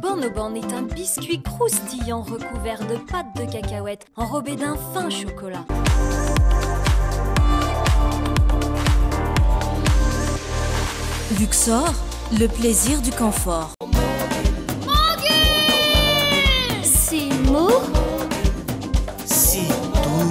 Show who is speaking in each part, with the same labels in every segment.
Speaker 1: Bonobon
Speaker 2: est un biscuit croustillant recouvert de pâte de cacahuètes enrobé d'un fin chocolat.
Speaker 3: Luxor, le plaisir du confort.
Speaker 2: C'est mou
Speaker 4: C'est
Speaker 5: tout.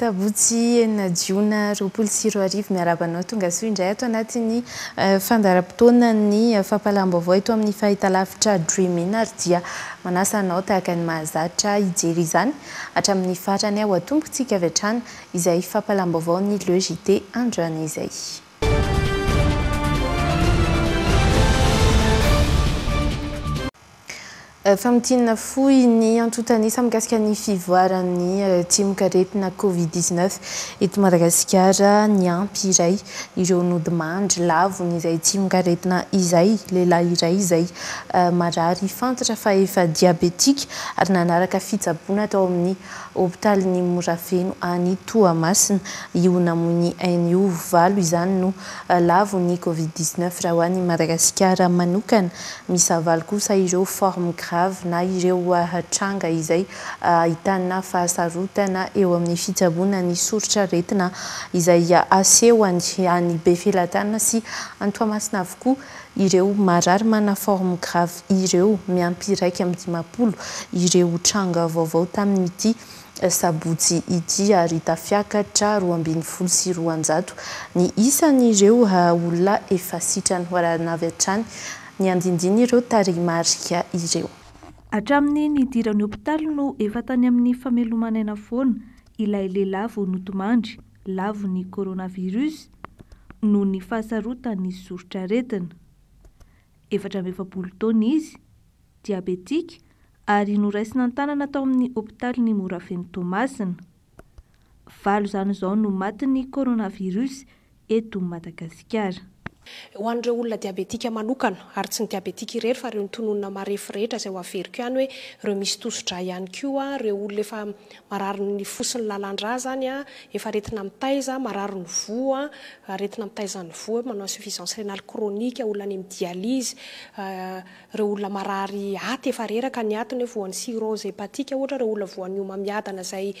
Speaker 6: Sabotsy enina jiona roapolo sy roa arivo, miarahaba anao tongasoa indray ato anatin'ny fandaharam-potoanan'ny fampahalam-baovao eto amin'ny fahitalavitra Dream In ary dia manasa anao tahaka ny mahazatra hijery izany Hatramin'ny farany aho atombotsika avy hatrany izay fampalam-baovaon'ny Le JT androany izay. Famintinina fohy ny antontan'isa mikasika ny fivoaran'ny tsimokaretina Covid dix-neuf eto Madagasikara, niampy iray ireo nodimandry lavony izay tsy ongaretina izay lehilahy iray izay marary fantatra fa efa diabetika ary nanaraka fitsaboana tao amin'ny hopitalin'i Morafeno any Toamasina. Io namoy ny ainy io valo izany no lavon'ny covid dix-neuf raha ho an'i Madagasikara manokana. Misy valo kosa ireo formes graves na ireo tranga izay Ahitana fahasarotana eo amin'ny fitsaboana ny soritr'aretina izay asehony any Befelatanana sy any Toamasina avokoa ireo marary manana forme grave ireo, miampy iraika amby dimampolo ireo tranga vaovao tamin'ity sabotsy ity ary tafiakatra roa ambin'ny folo sy roanjato ny isan'ireo olona efa sitrana. Hoarahina avy hatrany ny andiandian'ireo tarehimarika ireo.
Speaker 1: Hatramin'ny nidiran'ny hopitaly no efa tany amin'ny fameloman'aina foana ilay lehilahy vao notomandry lavon'ny coronavirus noho ny fahasarotan'ny soritr'aretina. Efatra amby efapolo taona izy, diabetika ary noraisina an-tanana tao amin'ny hopitalin'i Morafeno Toamasina. Valo izany izao no matin'ny coronavirus eto Madagasikara.
Speaker 7: Ho an'ireo olona diabetika manokana, ary tsy ny diabetika irery fa ireo tononina marefo rehetra izay ho averiko ihany hoe ireo misy tosi-dra ihany koa, ireo olona efa marary ny fo sy ny lalan-dra izany, efa aretina mitaiza, marary ny voa, aretina mitaizan'ny voa, manao insuffisance rénale chronique, olona any amin'ny dialyse, Ireo olona marary aty efa reraka ny atiny hoe voan'ny cirrhose hepatique ohatra, ireo olona voan'ny homamiadana izay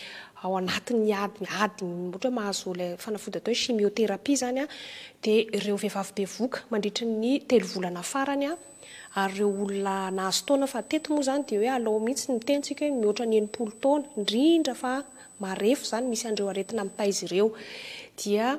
Speaker 7: ao anatin'ny ady ady ohatra hoe mahazo ilay fanafody atao hoe chimiothérapie izany dia ireo vehivavy bevoka mandritry ny telo volana farany ary ireo olona nahazo taona fa teto moa izany dia hoe alao mihitsy ny mitentsika hoe mihoatra ny enimpolo taona indrindra fa marefo izany misy an'ireo aretina mitaiza ireo dia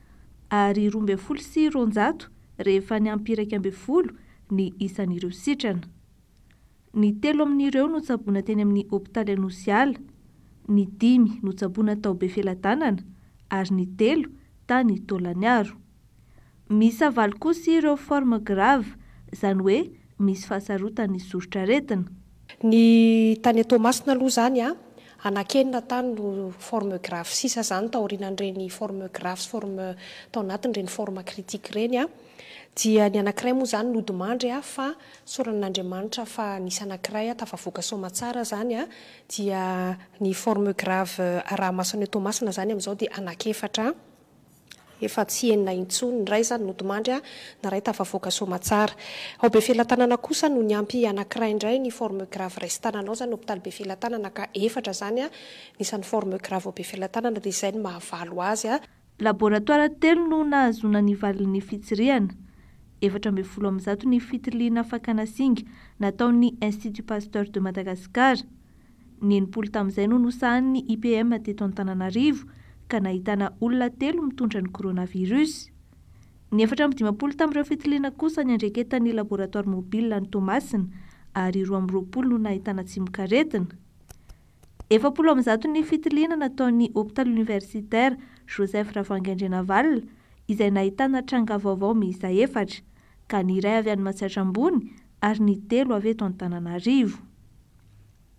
Speaker 1: ary roa ambin'ny folo sy roanjato rehefa niampy iraika ambin'ny folo ny isan'ireo sitrana. Ny telo amin'ireo notsaboina teny amin'ny hopitaly Anosy ala, ny dimy notsaboina tao Befelatanana ary ny telo tany Taolaniaro. Miisa valo kosa ireo forme grave, izany hoe misy fahasarotan'ny soritr'aretina.
Speaker 7: Ny tany à Toamasina aloha zany a, anaky enina tany no forme grave sisa zany taorinan'ireny forme grave sy forme tao anatin'ireny forme critique ireny a, dia ny anakiray moa zany nodimandry a fa soranin'Andriamanitra fa nisy anakiray a tafavoaka soamatsara zany a, dia ny forme grave araha mason'eo Toamasina zany amizao dia anaky efatra a. efa tsy henona intsony, ny iray izany nodimandry ny iray tafavoaka soamatsara. Ao befelatanana kosa no niampy anankiray indray ny forme grave raisy tanana ao izany hopitaly befelatanana ka efatra izany ny isan'ny forme grave ao befelatanana dia izay no maha valo azy.
Speaker 1: Laboratoara telo no nahazoana ny valin'ny fitsirihana, efatra ambin'ny folo amin'ny zato ny fitiliana fakana singa nataon'ny Institut Pasteur de Madagascar, Ny enimpolo tamin'izay no nosahanin'ny IPM teto Antananarivo ka nahitana olona telo mitondra ny coronavirus. Ny efatra amby dimampolo tamin'ireo fitiliana kosa niandraiketan'ny laboratoire mobile any Toamasina ary roa amby roapolo no nahitana tsimok'aretina. Efapolo amin'ny zato ny fitiliana nataon'ny Hopitaly Universitaire Joseph Ravangy Andrianavalona izay nahitana tranga vaovao miisa efatra ka ny iray avy any Matsiatra Ambony ary ny telo avy eto Antananarivo.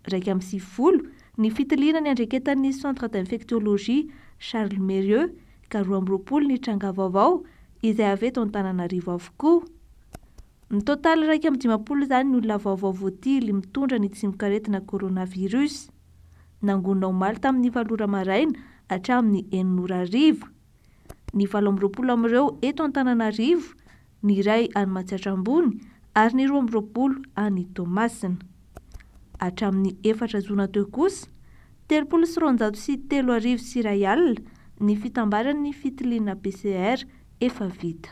Speaker 1: iraika amby sivifolo, ny fitiliana ny andreketan'ny Centre d'Infectiologie Charles Mérieux ka roa amby roapolo ny tranga vaovao izay avy eto Antananarivo avokoa. Mitotaly iraika amby dimampolo izany ny olona vaovao voatily mitondra ny tsimokaretina coronavirus. Nangona omaly tamin'ny valo ora maraina hatramin'ny enina ora hariva. Ny valo amby roapolo amin'ireo eto Antananarivo ny iray any Matsiatra Ambony ary ny roa amby roapolo any Toamasina. Hatramin'ny efatra jona teo kosa, telopolo sy roanjato sy telo arivo sy iray alina ny fitambaran'ny fitiliana PCR efa vita.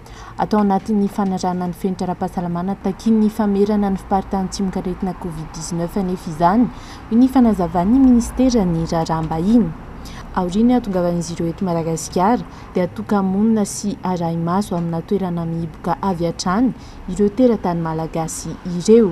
Speaker 6: atao anatin'ny fanarahana ny fenitra ara-pahasalamana takian'ny famerana ny fiparitahany tsimokaretina covid dix neuf anefa izany, hoy ny fanazavan'ny minisiteran'ny Raharaham-bahiny. Aorian'ny hahatongavan'izy ireo eto Madagasikara dia toka-monina sy arahi-maso amina toerana mihiboka avy hatrany ireo teratany malagasy ireo.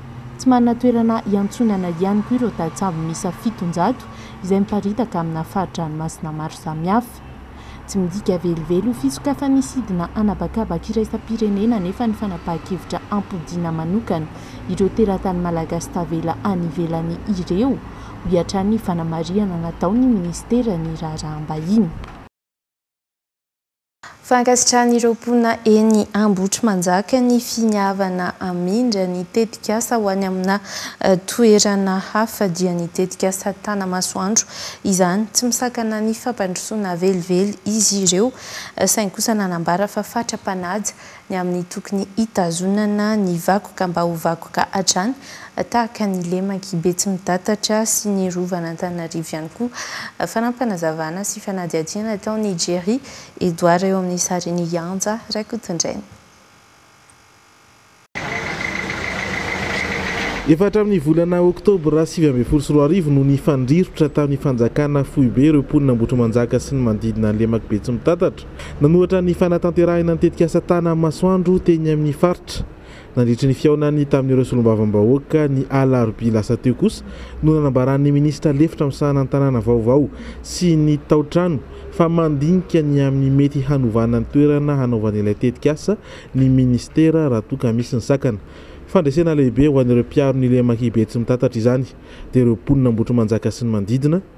Speaker 6: Tsy manana toerana iantsonana ihany koa ireo tantsambo miisa fitonjato izay miparitaka amina fari-dranomasina maro samihafa. Tsy midika velively ho fisokafan'ny sidina an'habakabaka iraisam-pirenena anefa ny fanapahan-kevitra hampodiana manokana ireo teratany malagasy tavela any ivelany ireo, hoy hatrany ny fanamarihana nataon'ny minisiteran'ny Raharaham-bahiny.
Speaker 8: Fa ankasitrahan'ireo mponina eny Ambohitrimanjaka ny finiavana hamindra ny tetikasa ho any amina toerana hafa dia ny tetikasa Tanamasoandro izany. Tsy misakana ny fampandrosoana velively izy ireo saingy kosa nanambara fa fatra-panaja
Speaker 6: ny amin'ny tokony hitazonana ny vakoka mba ho vakoka hatrany, tahaka ny lemak'i Betsimitatatra sy ny rovan'Antananarivo ihany koa. Fanampinazavana sy fanadihadiana ataon'i Jerry Edouard eo amin'ny sarin'i Anja Rakotondraina.
Speaker 9: Efa hatramin'ny volana oktobra sivy ambin'ny folo sy roa arivo no nifandrirotra tamin'ny fanjakana foibe ireo mponin'Ambohitrimanjaka sy ny manodidina ny lemak'i Betsimitatatra. Nanoratra ny fanatanterahina ny tetikasa Tana Masoandro teny amin'ny faritra. Nandritry ny fihaonany tamin'ireo solombavambahoaka ny alarobia lasa teo kosa no nanambaran'ny minisitra lefitra misahana ny tanàna vaovao sy ny tao-trano fa mandinika ny amin'ny mety hanovana ny toerana hanaovana ilay tetikasa ny minisitera raha toa ka misy ny sakana. Fandresena lehibe ho an'ireo mpiaro ny lemahibe tsy mitatatra izany dia ireo mponin'Ambohitrimanjaka sy ny manodidina.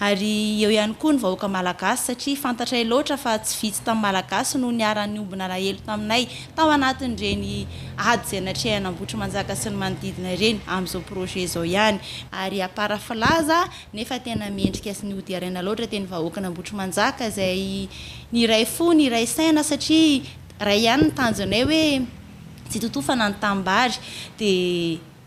Speaker 10: Ary eo ihany koa ny vahoaka malagasy satria fantatray loatra fa tsy vitsy tamin'ny malagasy no niharan'ny omby nalahelo taminay tao anatin'ireny ady izay natrehan'Ambohitrimanjaka sy ny manodidina ireny amin'izao projet izao ihany. Ary à part filaza nefa tena mendrika sy nihody haraina loatra teny vahoakan'Ambohitrimanjaka izay niray fo niray saina satria iray ihany ny tanjonay hoe tsy totofana ny tanimbary dia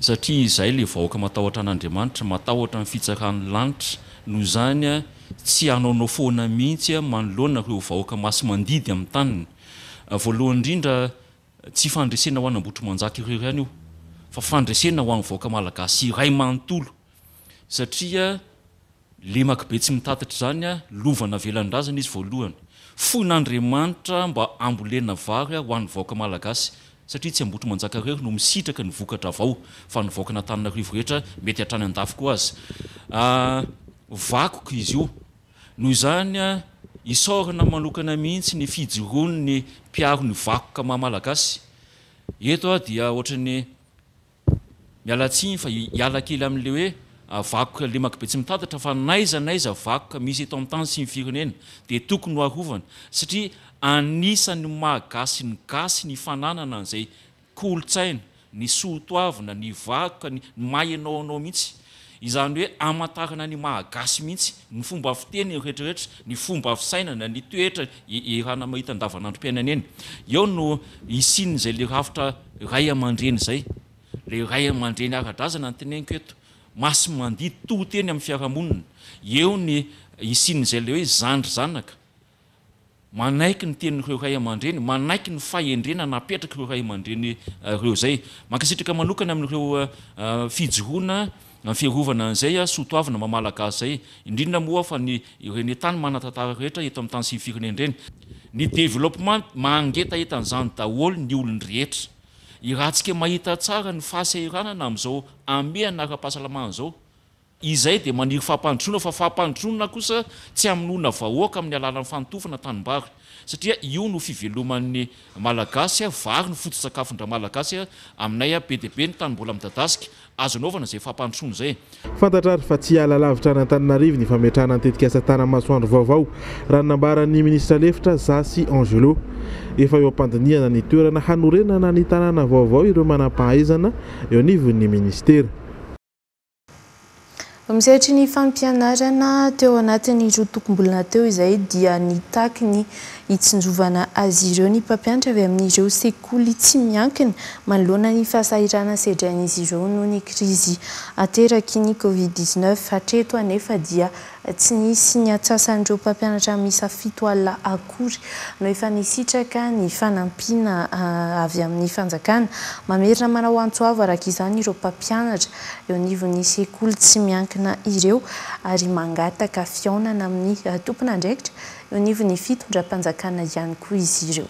Speaker 10: Satria
Speaker 11: izay le vahoaka matahotra an'Andriamanitra, matahotra ny fitsaran'ny lanitra, noho izany tsy hanaonao foana mihitsy manoloana ireo vahoaka masi-mandidy amin'ny taniny. Voalohany indrindra, tsy fandresena ho an'Ambohitrimanjaka irery ihany io, fa fandresena ho an'ny vahoaka malagasy iray manontolo, satria Lemaka be tsy mitatitra izany a! Lova navelan-drazana izy voalohany. Foin'Andriamanitra mba hambolena vary ho an'ny vahoaka malagasy satria tsy Ambohitrimanjaka irery no misitraka ny voka-dravao fa ny vahoakan'Antananarivo rehetra mety hatrany an-dafy koa aza vakoka izy io. Noho izany isaorana manokana mihitsy ny fijoroan'ny mpiaro ny vakoka maha-malagasy eto dia ohatran'ny Miala tsiny fa hiala kely amin'ilay hoe vakoka lemaka be tsy mitatatra fa n'aiza n'aiza vakoka misy eto amin'ny tany sy ny firenena dia tokony ho arovana satria anisan'ny maha gasy ny gasy ny fananana an'izay kolontsaina, ny soa toavina, ny vakoka, ny maha ianao anao mihitsy. Izany hoe hamantarana ny maha gasy mihitsy, ny fomba fiteny, ny rehetrarehetra, ny fomba fisainana, ny toetra erana mahita andavanandrom-piainana eny. Eo no hisian'izay le rafitra ray aman-dreny izay. Le ray aman-dreny ara-drazana no teneniko eto. Masi-mandidy to teny amin'ny fiarahamonina. Eo ny hisian'izay le hoe zandry zanaka. Manaiky ny tenin'ireo ray aman-dreny, manaiky ny fahendrena napetrak'ireo ray aman-dreny ireo izay. Mankasitraka manokana amin'ireo fijoroana fiarovana an'izay soatoavina maha Malagasy izay, indrindra moa fa ny ireny tany manan-tantara rehetra eto amin'ny tany sy ny firenena ireny. Ny development mangetaheta an'izany daholo ny olony rehetra. Iarahantsika mahita tsara ny fahasahiranana amin'izao hamehana ara-pahasalamana izao Izay dia maniry fampandrosoana fa fampandrosoana kosa tsy hamonoana vahoaka amin'ny alalan'ny fanotofana tanimbary satria io no fiveloman'ny Malagasy, vary no foto-tsakafon-dRamalagasy, aminay be dia be ny tany mbola midadasika, azo anaovana izay fampandrosoana
Speaker 9: izay. Fantatra ary fa tsy hiala lavitra an'Antananarivo ny fametrahana ny tetikasa Tanamasoandro vaovao, raha ny nambaran'ny minisitra lefitra, Zasy Angelo. Efa eo am-pandinihana ny toerana hanorenana ny tanàna vaovao ireo manam-pahaizana eo anivon'ny minisitera.
Speaker 6: Ny sehatry ny fampianarana teo anatin'ny roa tokom-bolana teo izay dia nitaky ny hitsinjovana azy ireo ny mpampianatra avy amin'ireo sekoly tsy miankina manoloana ny fahasahiranana sedrain'izy ireo noho ny krizy ateraky ny Covid dix-neuf. Hatreto anefa dia Tsy nisy ny atsasan'ireo mpampianatra miisa fito alina akory no efa nisitraka ny fanampiana avy amin'ny fanjakana. Mamerina manao antso avo araka izany ireo mpampianatra eo anivon'ny sekoly tsy miankina ireo ary mangataka fihaonana amin'ny tompon'andraikitra eo anivon'ny fitondram-panjakana ihany koa izy ireo.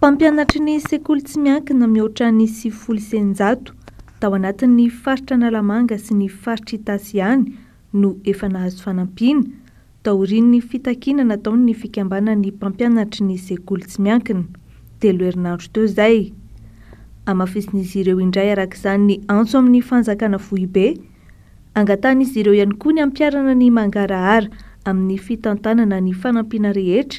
Speaker 1: Mpampianatry ny sekoly tsy miankina mihoatra ny sivifolo sy eninjato tao anatin'ny faritra Analamanga sy ny faritra Itasy ihany no efa nahazo fanampiana, taorian'ny fitakiana nataon'ny fikambanan'ny mpampianatry ny sekoly tsy miankina, telo herinandro teo izay. Hamafisin'izy ireo indray araka izany ny antso amin'ny fanjakana foibe. Angatahan'izy ireo ihany koa ny hampiharana ny mangarahara amin'ny fitantanana ny fanampiana rehetra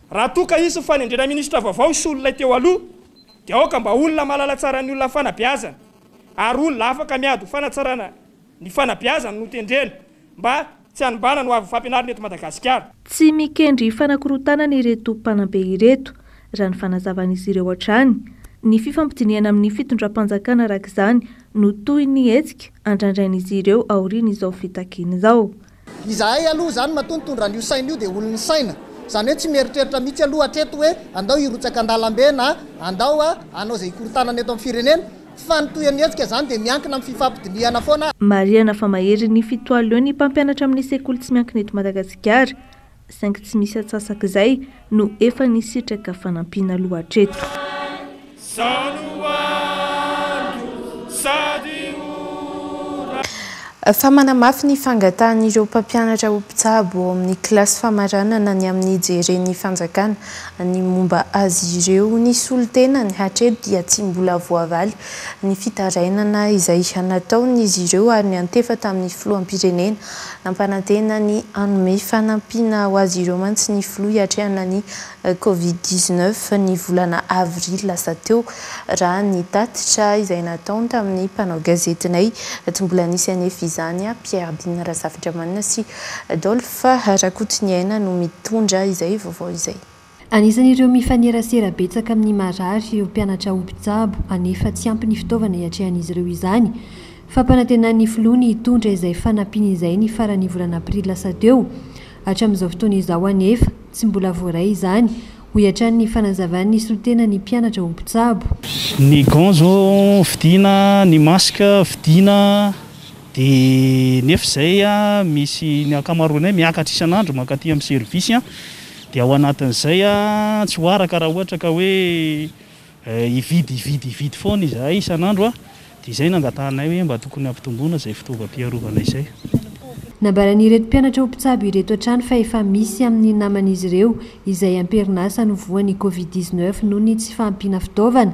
Speaker 12: Raha toa ka hisy ny fanendrena minisitra vaovao hisolo ilay teo aloha dia aoka mba olona mahalala tsara ny olona fanabeazana ary olona afaka miady ho fanatsarana ny fanabeazana no tendrena mba tsy hanimbana ny hoavin'ny fampianarana eto Madagasikara.
Speaker 1: Tsy mikendry fanakorontanana ireto mpanabe ireto, raha ny fanazavan'izy ireo hatrany. Ny fifampidinihana amin'ny fitondram-panjakana araka izany no tohin'ny hetsika andrandrain'izy ireo aorian'izao fitakiana izao.
Speaker 13: Izahay aloha izany matoa nitondra an'io saina io dia olon'ny saina. Izany hoe tsy mieritreritra mihitsy aloha hatreto hoe andao hirotsaka an-dalambe na andao hanao izay hikorontanana eto amin'ny firenena. Fa ny tohin'ny hetsika izany dia miankina amin'ny fifampidinihana foana.
Speaker 1: Marihana fa mahery ny fito alina eo ny mpampianatra amin'ny sekoly tsy miankina eto Madagasikara. saingy tsy misy atsasak'izay no efa nisitraka fanampiana loha hatreto.
Speaker 6: Fa manamafy ny fangatahan'ireo mpampianatra ho mpitsabo ao amin'ny kilasy famaranana ny amin'ny hijeren'ny fanjakana ny momba azy ireo. Ny solontenany hatreto dia tsy mbola voavaly ny fitarainana izay nataon'izy ireo ary niantefa tamin'ny filoham-pirenena Nampanantena ny hanome fanampiana ho azy ireo mantsy ny filoha hiatrehana ny Covid dix-neuf ny volana avrily lasa teo, raha ny tatitra izay nataony tamin'ny mpanao gazetinay. Tsy mbola nisy anefa izany. Pierre Dina Razafindramanana sy Dolph Rakotoniaina no mitondra izay vaovao izay.
Speaker 14: Anisan'ireo mifanerasera betsaka amin'ny marary ireo mpianatra ho mpitsabo anefa tsy ampy ny fitaovana hiatrehan'izy ireo izany. Fampanantenan'ny filoha ny hitondra izay fanampiana izay ny faran'ny volana aprily lasa teo. Hatramin'izao fotoana izao anefa, tsy mbola voaray izany, hoy hatrany ny fanazavan'ny solontenan'ny mpianatra ho mpitsabo.
Speaker 15: Ny gants zao vidina, ny masque vidina. Dia nefa izay misy ny ankamaroanay miakatra isan'andro mankaty amin'ny service dia ao anatin'izay tsy ho araka raha ohatra ka hoe hividy hividy hividy foana izahay isan'andro dia izay no angatahanay hoe mba tokony hampitomboina izay fitaovam-piarovana izay.
Speaker 14: Nambaran'ireto mpianatra ho mpitsabo ireto hatrany fa efa misy amin'ny naman'izy ireo izay am-perinasa novoan'ny Covid dix-neuf noho ny tsy fahampiana fitaovana.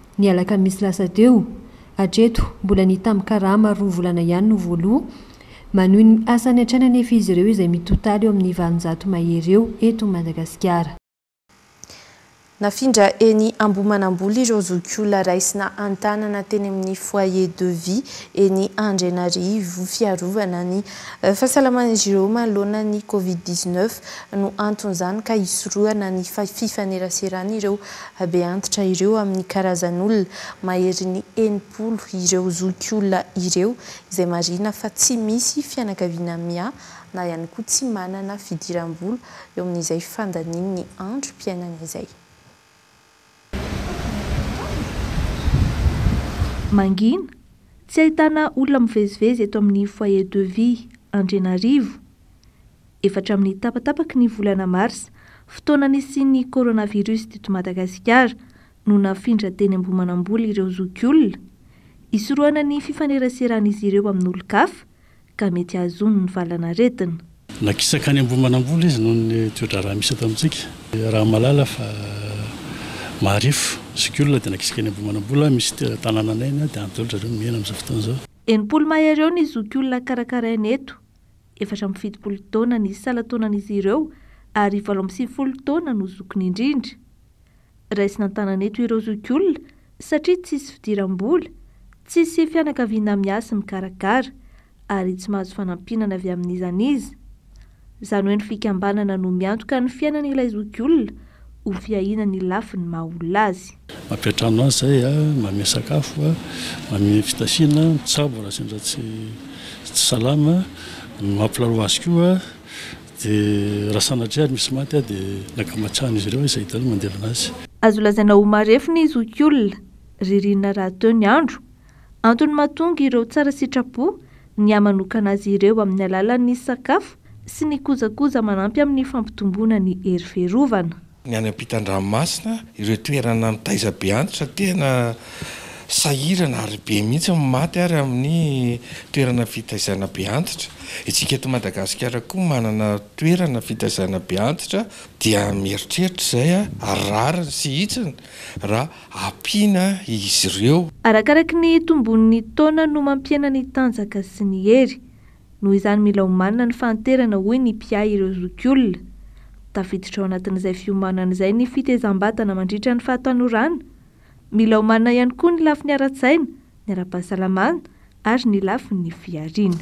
Speaker 14: Ny alakamisy lasa teo. Hatreto, mbola ny tamin'ny karama roa volana ihany no voaloa. Manohy ny asany hatrany anefa izy ireo izay mitotaly eo amin'ny valonjato mahery eo eto Madagasikara.
Speaker 6: Nafindra eny Ambohimanambola ireo zokiolona raisina an-tanana teny amin'ny Foyer de vie eny Andrianarivo. Fiarovana ny fahasalaman'izy ireo manoloana ny Covid dix-neuf no anton'izany ka hisorohana ny fifaneraserana ireo Be antitra ireo amin'ny karazan'olona maherin'ny enimpolo ireo zokiolona ireo izay marihina fa tsy misy fianakaviana miahy na ihany koa tsy manana fidiram-bola eo amin'izay fandanian'ny androm-piainana izay.
Speaker 1: Mangina, tsy ahitana olona mivezivezy eto amin'ny Foyer de vie Andrianarivo. Efa hatramin'ny tapatapaky ny volana marsa, fotoana nisian'ny coronavirus teto Madagasikara, no nafindra teny Ambohimanambola ireo zokiolona, hisorohana ny fifaneraseran'izy ireo amin'olon-kafa, ka mety hahazoany ny valan'aretina.
Speaker 16: Nakisaka any Ambohimanambola izy noho ny toe-draharaha misy eto amintsika. Raha mahalala fa maharefo zokiolona dia nakisaka eny Ambohimanambola, misy tanànanay any dia antolo zareo mihena amin'izao fotoana izao.
Speaker 1: Enimpolo mahery eo ny zokiolona karakaraina eto. efatra amby fitopolo taona ny salan-taonan'izy ireo ary valo amby sivifolo taona no zokiny indrindra. Raisina an-tanana eto ireo zokiolona satria tsisy fidiram-bola, tsisy fianakaviana miasy mikarakara ary tsy mahazo fanampiana na avy amin'iza n'iza. Zanoen fikambanana no miantoka ny fiainan'ilay zokiolona ho fiahiana ny lafiny maha olona azy.
Speaker 16: Mampiha trano azy izay, manome sakafo, manome fitafiana, mitsabo raha sendra tsy tsy salama, mampilalao azy koa, dia raha sanatria ary misy maty dia ny ankamatsiahan'izy ireo izay hitany no mandevina azy.
Speaker 1: Azo lazaina ho marefo ny zokiolona, ririnina rahateo ny andro, Antony mahatonga ireo tsara sitrapo ny hamanokana azy ireo amin'ny alalan'ny sakafo sy ny kojakoja manampy amin'ny fampitomboana ny hery fiarovana.
Speaker 17: Ny any ampitan-dranomasina, ireo toerana mitaiza be antitra tena sahirana ary be mihitsy ny maty ary amin'ny toerana fitaizana be antitra. Isika eto Madagasikara koa manana toerana fitaizana be antitra dia mieritreritra izay ary rariny sy hitsiny raha ampiana izy ireo.
Speaker 1: Arakaraky ny tombon'ny taona no mampihena ny tanjaka sy ny hery. Noho izany mila omanina ny fahanterana hoy ny mpiahy ireo zokiolona. Tafiditra ao anatin'izay fiomanana izay ny fitezam-batana mandritra ny fahatanorana. Mila omanina ihany koa ny lafiny ara-tsaina, ny ara-pahasalamana ary ny lafin'ny fihariana.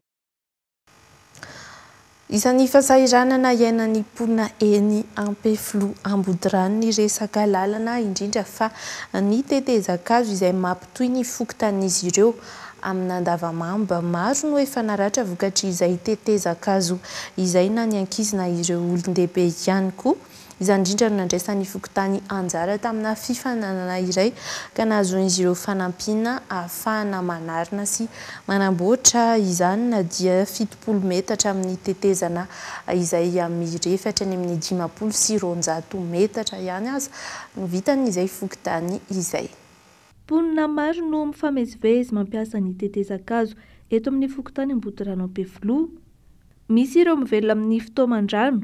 Speaker 6: Isan'ny fahasahiranana iainan'ny mponina eny Ampefiloha Ambodirano ny resaka lalana indrindra fa ny tetezan-kazo izay mampitohy ny fokontanin'izy ireo amin'Andavamamba. Maro no efa naratra vokatr'izay tetezan-kazo izay na ny ankizy na ireo olon-dehibe ihany koa. Izany indrindra no nandraisan'ny fokontany anjara tamina fifaninanana iray ka nahazoan'izy ireo fanampiana ahafahana manarina sy manamboatra izany na dia fitopolo metatra amin'ny tetezana izay mirefy hatrany amin'ny dimampolo sy roanjato metatra ihany aza no vitan'izay fokontany izay.
Speaker 1: Mponina maro no mifamezivezy mampiasa ny tetezan-kazo eto amin'ny fokontany Ambodirano Ampefiloha. Misy ireo mivelona amin'ny fitaoman-drano,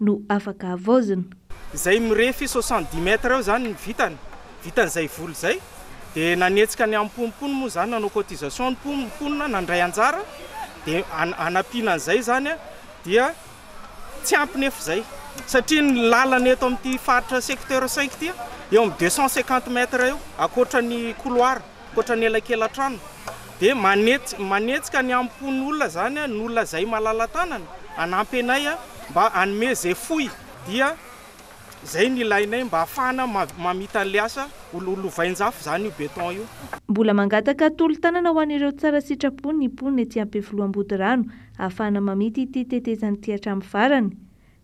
Speaker 1: no afaka havaozina.
Speaker 12: Izay mirefy soixante dix mètres eo izany ny vitany, vitan'izay vola izay, dia nanetsika ny amin'ny mponim-poniny moa izany, nanao cotisation ny mponina, nandray anjara, dia hanampiana an'izay izany dia tsy ampy nefa izay, satria ny lalana eto amin'ity faritra secteur cinq ity eo amin'ny deux cent cinquante mètres eo, ankoatra ny couloir. Ankoatra ny elakelan-trano dia manetsika ny ampon'ny olona izany ny olona izay malala-tanana hanampy anay mba hanome izay fohy dia izay no ilainay mba hahafahana mamita an'ilay asa ho lovain-jafy izany io béton io.
Speaker 1: Mbola mangataka tolo-tanana ho an'ireo tsara sitrapo ny mponina ety Ampefiloha Ambodirano hahafahana mamita ity tetezana ity hatramin'ny farany.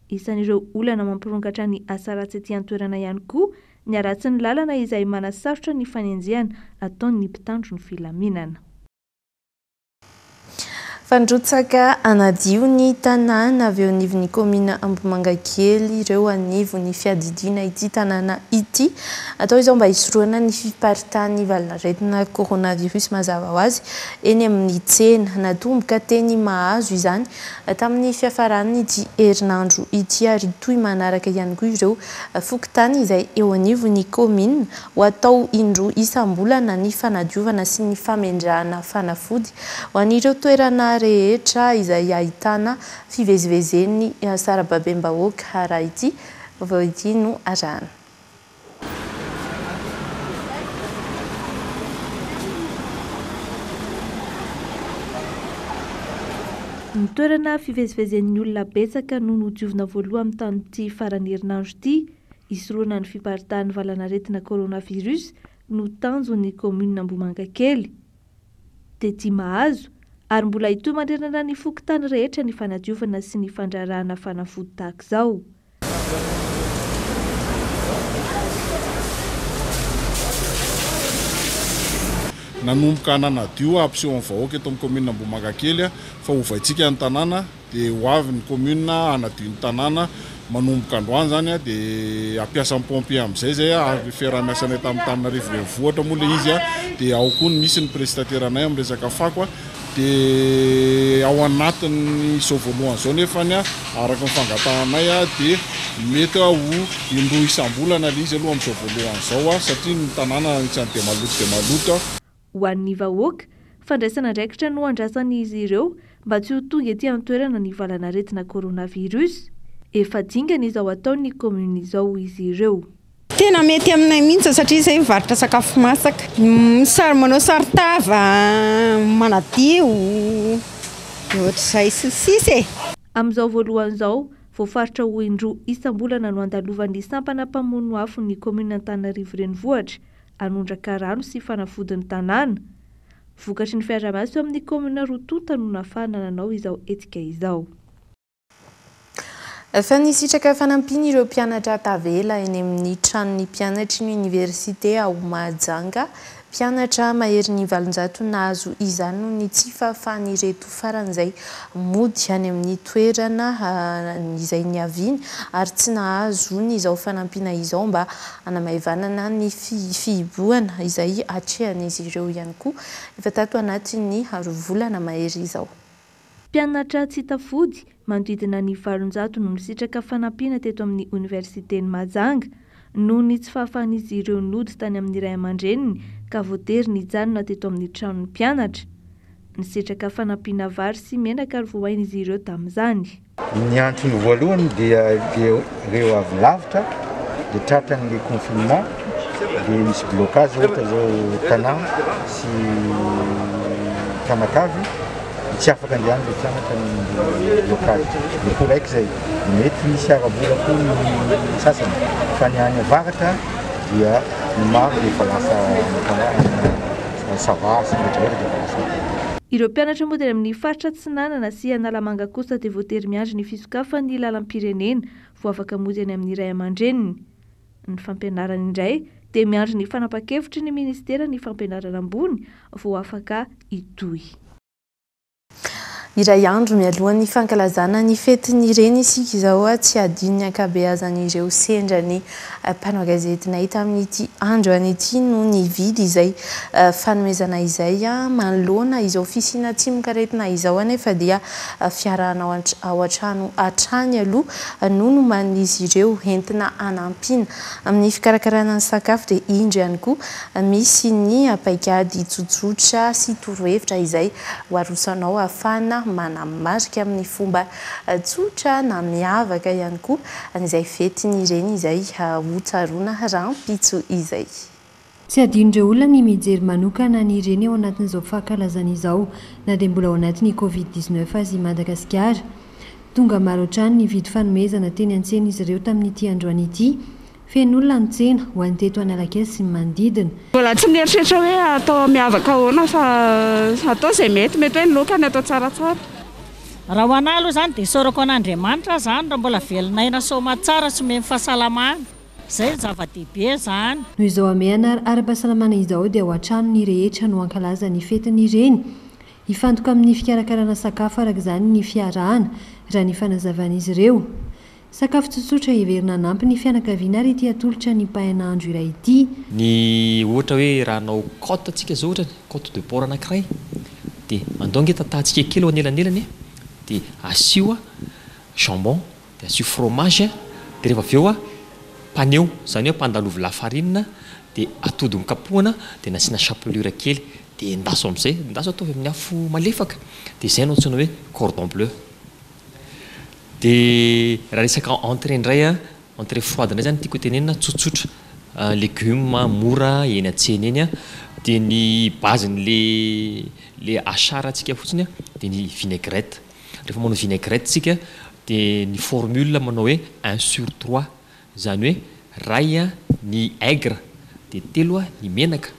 Speaker 1: Isan'ireo olana mampirongatra ny asa ratsy ety an-toerana ihany koa Ny haratsin'ny lalana izay manasarotra ny fanenjehana ataon'ny mpitandro ny filaminana.
Speaker 6: Fandrotsaka hanadio ny tanàna avy eo anivon'ny kaominina Ambomangakely ireo anivon'ny fiadidiana ity tanàna ity. Atao izao mba hisorohana ny fiparitahan'ny valin'aretina coronavirus mazava ho azy eny amin'ny tsena. Natomboka teny Mahazo izany tamin'ny fiafaran'ity herinandro ity ary hitohy manaraka ihany koa ireo Fokontany izay eo anivon'ny kaominina, ho atao indroa isam-bolana ny fanadiovana sy ny famendrahana fanafody ho an'ireo toerana rehetra izay ahitana fivezivezen'ny sarababem-bahoaka raha ity vaovao ity no arahina.
Speaker 1: Ny toerana fivezivezen'ny olona betsaka no nodiovina voalohany tamin'ity faran'ny herinandro ity. Hisorohana ny fiparitahan'ny valanaretina coronavirus no tanjon'ny kaominina Ambohimangakely. Dia tia mahazo, ary mbola hitohy manerana ny fokontany rehetra ny fanadiovana sy ny fandraharahana fanafody tahaka izao.
Speaker 18: Nanomboka nanadioha hampiseho amin'ny vahoaka eto amin'ny kaominina Ambohimangakely fa ovaintsika ny tanàna dia ho avy ny kaominina hanadio ny tanàna manomboka androany izany dia hampiasa ny pompier amin'izay izay ary fiaraha-miasanay tamin'ny Antananarivo Renivohitra moa ilay izy dia ao koa ny misy ny prestataire-nay amin'ny resaka fako Dia ao anatin'izao voalohany izao nefany araka ny fangatahanay dia mety ho indroa isam-bolana ilay izy aloha amin'izao voalohany izao satria ny tanàna anisan'ny be maloto dia maloto.
Speaker 1: Ho an'ny vahoaka, fandraisana andraikitra no andrasan'izy ireo mba tsy ho tonga ety an-toerana ny valan'aretina coronavirus. Efa dingana izao ataon'ny kaominina izao hoy izy ireo.
Speaker 19: Tena mety aminay mihitsy satria izay mivarotra sakafo masaka. Sary manao saron-tava, manadio, dia ohatr'izay sy ny sisa e.
Speaker 1: Amin'izao voalohany izao, voafaritra ho indroa isam-bolana no andalovan'ny sampana mpamono afo ny kaominina Antananarivo Renivohitra, hanondraka rano sy fanafody ny tanàna. Vokatry ny fiaraha-miasa eo amin'ny kaominina roa tonta no nahafahana nanao izao hetsika izao.
Speaker 6: Efa nisitraka fanampiana ireo mpianatra tavela eny amin'ny tranon'ny mpianatry ny oniversite ao Mahajanga. Mpianatra maherin'ny valonjato nahazo izany noho ny tsy fahafahan'ireto faran'izay mody any amin'ny toerana izay niaviany ary tsy nahazo izao fanampiana izao mba hanamaivanana ny fihibohana izay atrehan'izy ireo ihany koa efa tato anatin'ny roa volana mahery izao.
Speaker 1: Mpianatra tsy hita vody, manodidina ny valonjato no nisitraka fanampiana teto amin'ny Oniversiten'i Mahajanga, noho ny tsy fahafahan'izy ireo nody tany amin'ny ray aman-dreniny ka voatery nijanona teto amin'ny tranon'ny mpianatra. Nisitraka fanampiana vary sy menaka ary voahain'izy ireo tamin'izany.
Speaker 20: Ny antony voalohany dia ireo avy lavitra dia tratran'ny confinement dia misy blocage ohatra izao Tana sy Tamatave tsy afaka andehanana ireo mpianatra ny blocage dia pour ex izay mety misy ara-bola koa ny sasany fa ny any avaratra dia ny maro dia efa lasa ça va sy ny rehetra rehetra dia efa lasa any.
Speaker 1: Ireo mpianatra moa dia any amin'ny faritra Atsinanana sy Analamanga kosa dia voatery miandry ny fisokafan'ny lalam-pirenena vao afaka mody any amin'ny ray aman-dreniny. Ny fampianarana indray dia miandry ny fanapan-kevitry ny ministeran'ny fampianarana ambony vao afaka hitohy.
Speaker 6: Iray andro mialohan'ny fankalazana ny fetin'ny reny isika izao tsy hadinon'ny ankabeazan'ireo sendra ny Mpanao gazety nahita amin'ity andro any ity no nividy izay fanomezana izay. Manoloana izao fisiana tsimokaretina izao anefa dia fiarahanao ao an-trano hatrany aloha no nomanin'izy ireo entina hanampiana amin'ny fikarakarana ny sakafo dia indro ihany koa misy ny paikady tsotsotra sy torohevitra izay ho aroso anao ahafahana manamarika amin'ny fomba tsotra na miavaka ihany koa an'izay fetiny ireny izay ho tsaroana rahampitso izay.
Speaker 14: Tsy adinon'ireo olona ny mijery manokana ny reny ao anatin'izao fankalazana izao na dia mbola ao anatin'ny covid dix neuf aza i Madagasikara. Tonga maro hatrany nividy fanomezana teny an-tsena izy ireo tamin'ity androany ity Feno olona ny tsena, ho an'ny teto Analakely sy ny manodidina.
Speaker 21: Mbola tsy nieritreritra hoe atao miavaka ahoana fa atao izay mety, mety hoe ny lokany atao tsaratsara.
Speaker 22: Raha ho anah aloha izany dia isaorako an'Andriamanitra aho izany raha mbola velona aina soamatsara sy mihaino fahasalamana. Izay no zava-dehibe izany.
Speaker 14: Noho izao hamehana ara-pahasalamana izao dia ao an-trano ny rehetra no hankalaza ny fetin'ny reny. Hifantoka amin'ny fikarakarana sakafo araka izany ny fiarahana, raha ny fanazavan'izy ireo. Sakafo tsotsotra heverina hanampy ny fianakaviana ary ity atolotra ny pain andro iray ity.
Speaker 23: Ny ohatra hoe raha hanao cote antsika zao ohatrany, cote de porc anakiray dia andao ange tatahantsika kely eo anelanelany a, dia asio a jambon, dia asio fromage, dia rehefa avy eo a paneo, izany hoe ampandalo ovy lafarinina dia atody nokapohana dia nasiana chapelure kely dia endaso amin'izay, endaso ataovy amin'ny afo malefaka dia izay no antsoina hoe cordon bleu. Dia raha resaka entrée indray an, entrée froide indray izany tiako hotenenina, tsotsotra, legioma mora eny an-tsena eny an, dia ny base n'ilay achar antsika fotsiny an, dia ny vinaigrette. Rehefa manao vinaigrette isika dia ny formule manao hoe un sur trois, izany hoe iray ny aigre, dia telo ny menaka.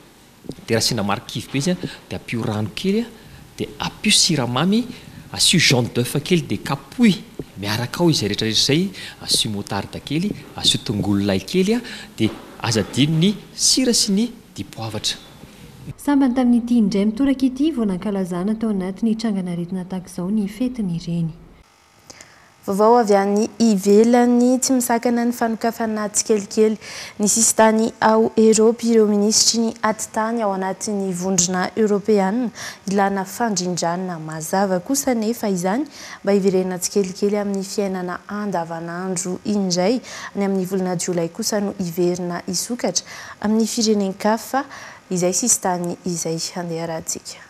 Speaker 23: Dia raha sendra marikivy be izy an, dia ampio rano kely an, dia ampio siramamy, asio jaune d'oeuf kely dia kapohy miaraka ao izay rehetra rehetra izay, asio moutarde kely, asio tongolo lay kely an, dia aza adino ny sira sy ny dipoavatra.
Speaker 14: Sambany tamin'ity indray mitoraka ity vao nankalazana tao anatin'ny trangan'aretina tahaka izao ny fetin'ny reny.
Speaker 6: Vaovao avy any ivelany, Tsy misakana ny fanokafana tsikelikely ny sisintany ao Eropa ireo minisitry ny atitany ao anatin'ny Vondrona Eoropeana. Ilàna fandrindrana mazava kosa anefa izany mba hiverenana tsikelikely amin'ny fiainana andavanandro indray. Any amin'ny volana Jolay kosa no hiverina hisokatra amin'ny firenen-kafa izay sisintany izay
Speaker 24: handeharantsika.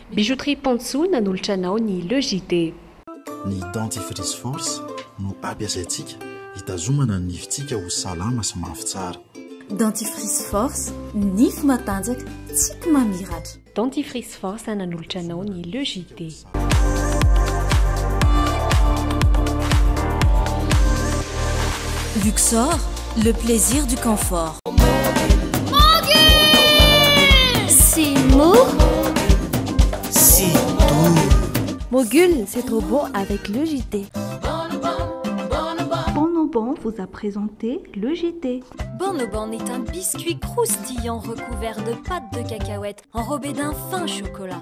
Speaker 25: Bijouterie Pantso nanolotra anao ny
Speaker 26: Le JT. Ny
Speaker 27: Dentifrice Force no ampiasaintsika hitazomana ny nifintsika ho salama sy mafy tsara.
Speaker 5: Dentifrice Force, nify matanjaka, tsiky mamiratra.
Speaker 26: Dentifrice Force nanolotra anao ny Le JT.
Speaker 5: Luxor, le plaisir du confort.
Speaker 25: C'est Mogul, c'est trop beau avec le JT.
Speaker 1: Bonobon vous a présenté le JT.
Speaker 25: Bonobon est un biscuit croustillant recouvert de pâte de cacahuète enrobé d'un fin chocolat.